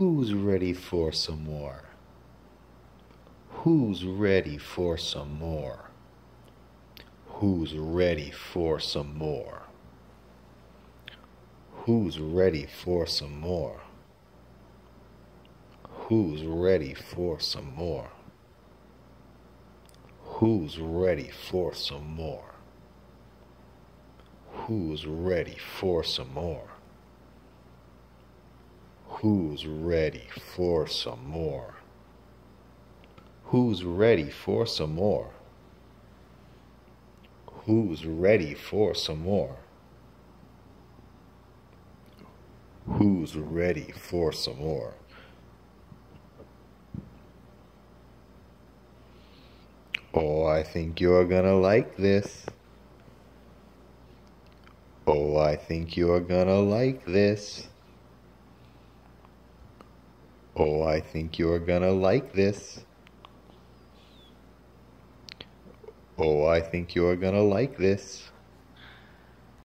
Who's ready for some more? Who's ready for some more? Who's ready for some more? Who's ready for some more? Who's ready for some more? Who's ready for some more? Who's ready for some more? Who's ready for some more? Who's ready for some more? Who's ready for some more? Who's ready for some more? Oh, I think you're gonna like this. Oh, I think you're gonna like this. Oh, I think you're gonna like this. Oh, I think you're gonna like this.